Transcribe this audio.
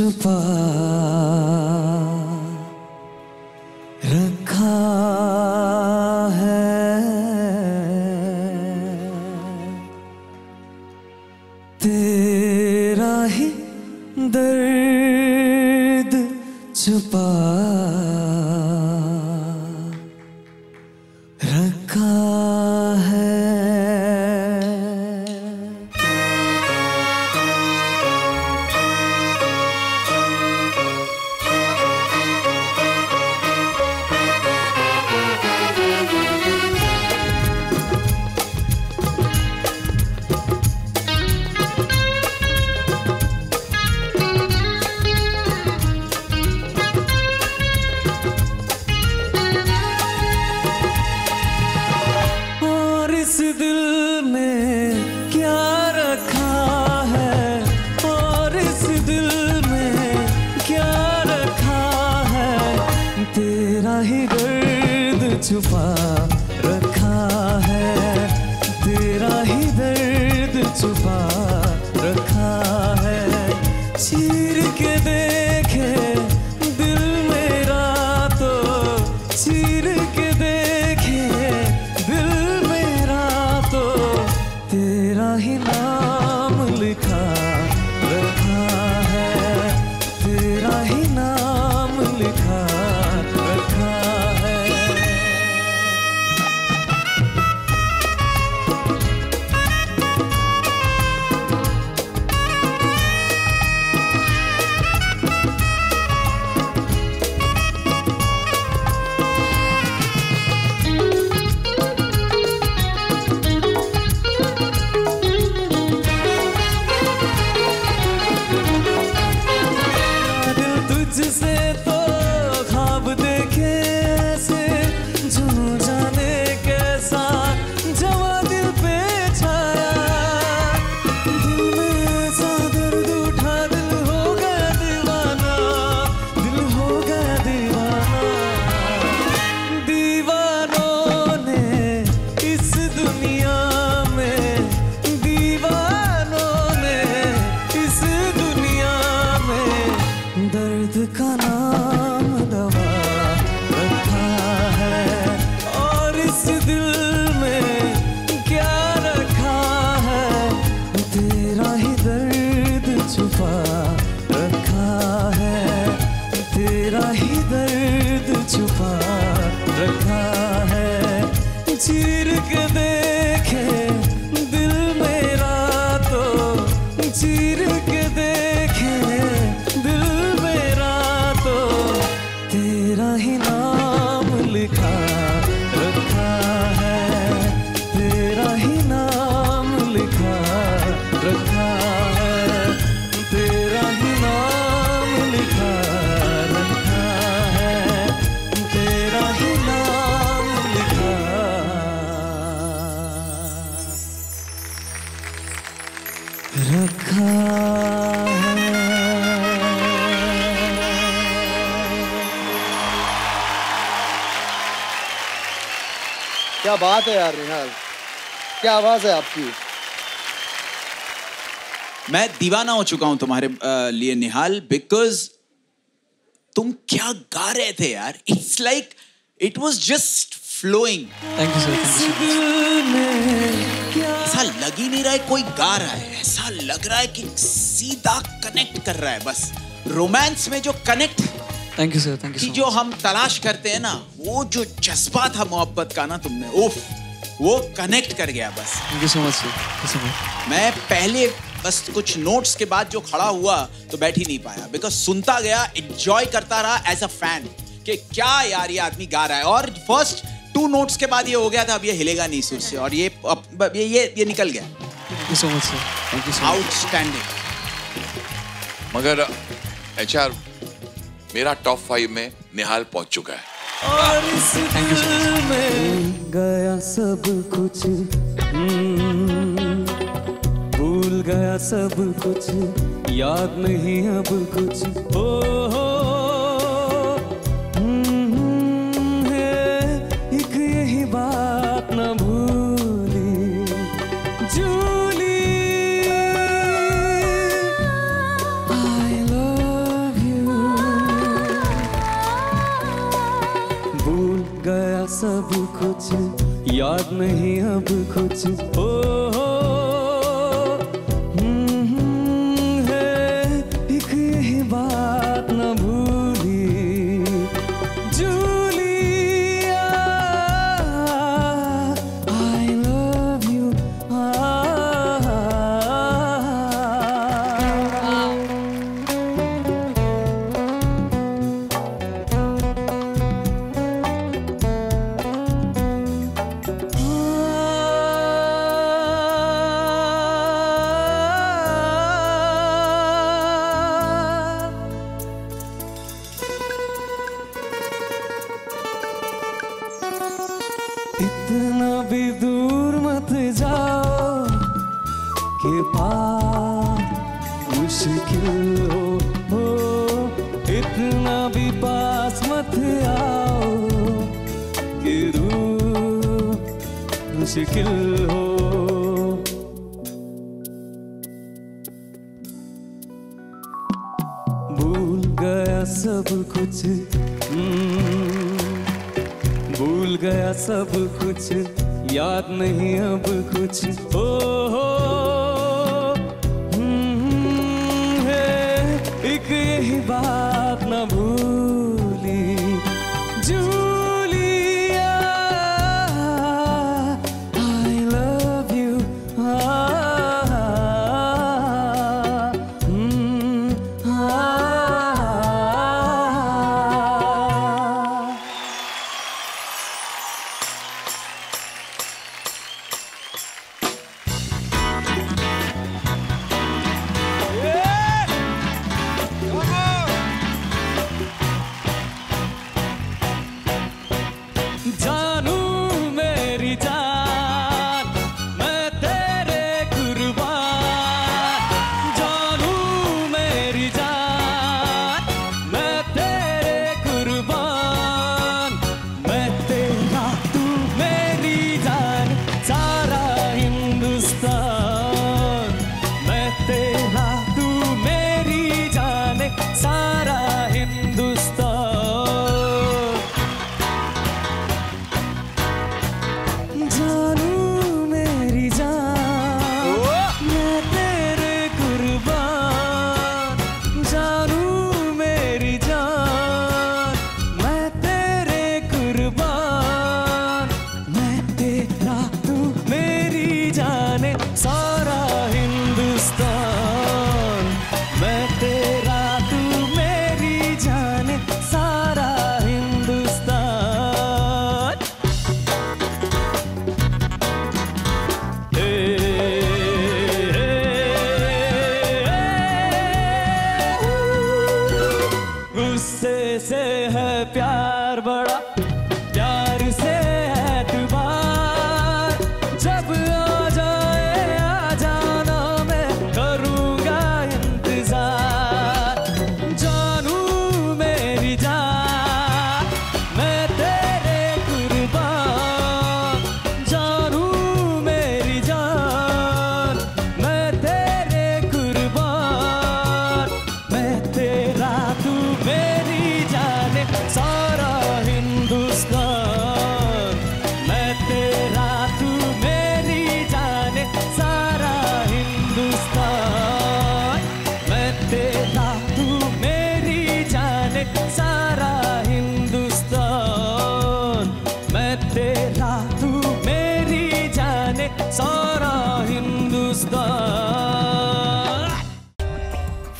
छुपा रखा है। तेरा ही छुपा ही दर्द छुपा रखा है। to say दर्द क्या बात है यार निहाल। क्या आवाज़ है आपकी? मैं दीवाना हो चुका हूँ तुम्हारे लिए निहाल बिकॉज़ तुम क्या गा रहे थे यार? It's like it was just flowing thank you sir ऐसा लग ही नहीं रहा है कोई गा रहा है। ऐसा लग रहा है कि सीधा कनेक्ट कर रहा है बस। रोमांस में जो connect thank you sir thank you जो हम तलाश करते हैं ना वो जो जज्बा था मोहब्बत का ना तुमने उफ वो कनेक्ट कर गया बस। Thank you so much sir मैं पहले बस कुछ नोट्स के बाद जो खड़ा हुआ तो बैठ ही नहीं पाया। बिकॉज़ सुनता गया एंजॉय करता रहा एज अ फ़ैन कि क्या यार ये आदमी गा रहा है। और फ़र्स्ट टू नोट्स के बाद ये हो गया था अब ये हिलेगा नहीं सुर से और ये अब ये ये, ये निकल गया। Thank you so much sir thank you so much outstanding मगर एच मेरा टॉप फाइव में निहाल पहुँच चुका है। और इस में गया सब कुछ। हम्म, भूल गया सब कुछ। याद नहीं अब कुछ। ओ हो くコツ इतना भी दूर मत जाओ के पार मुश्किल हो, हो। इतना भी पास मत आओ के रूह मुश्किल हो। भूल गया सब कुछ गया सब कुछ। याद नहीं अब कुछ। ओ हो हम्म, हम्म है। एक यही बात है प्यार बड़ा।